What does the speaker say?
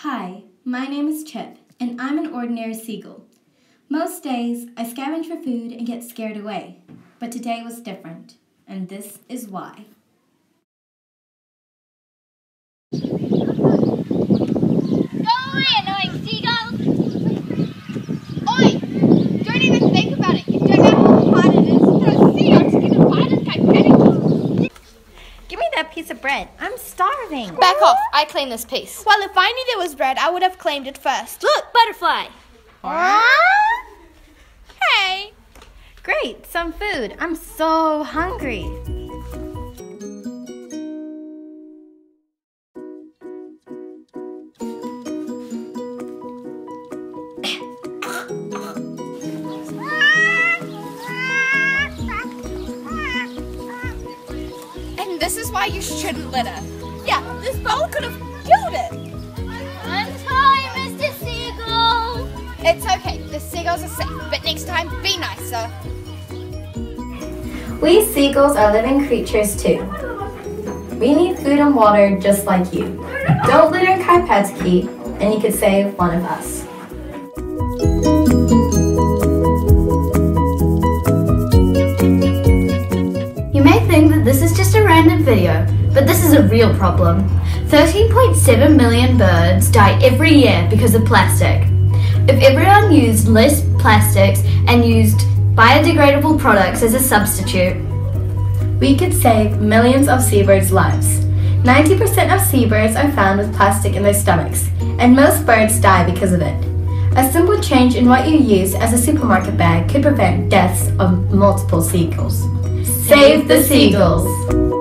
Hi, my name is Chip, and I'm an ordinary seagull. Most days, I scavenge for food and get scared away, but today was different, and this is why. Go away, annoying seagulls! Oi! Don't even think about it. You don't know how hard it is for a seagull to get a bite of Titanic. Give me that piece of bread. I'm starving. Back off. I claim this piece. Well, if I knew there was bread, I would have claimed it first. Look, butterfly. Hey! Great, some food. I'm so hungry. This is why you shouldn't litter. Yeah, this bowl could have killed it. I'm sorry, Mr. Seagull. It's okay. The seagulls are safe. But next time, be nicer. We seagulls are living creatures too. We need food and water just like you. Don't litter in Kaipatiki, and you could save one of us. Random video, but this is a real problem. 13.7 million birds die every year because of plastic. If everyone used less plastics and used biodegradable products as a substitute, We could save millions of seabirds' lives. 90% of seabirds are found with plastic in their stomachs, and most birds die because of it. A simple change in what you use as a supermarket bag could prevent deaths of multiple seagulls. Save the seagulls!